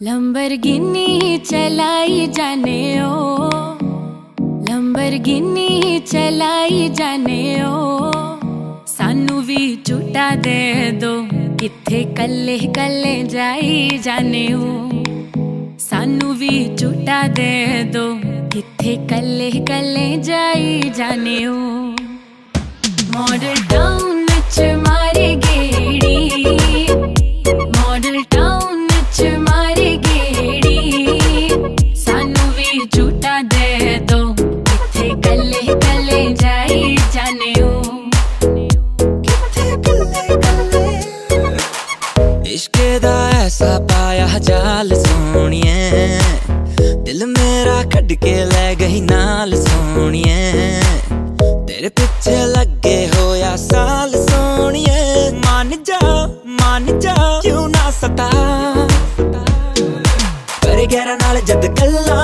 Lamborghini चलाई जाने ओ। Lamborghini चलाई जाने ओ। सानू भी झूठा दे दो किथे कल्ले कल्ले जाई जाने ओ। सानू भी झूठा दे दो किथे कल्ले कल्ले जाई जाने ओ। मॉडल कल्ले कल्ले ऐसा पाया जाल सोनिए, दिल मेरा कट ले गई नाल सोनिए। तेरे पीछे लगे होया साल सोनिए। मान जा मान जा, क्यों ना सता? पर गहरा नाल जद गल्ला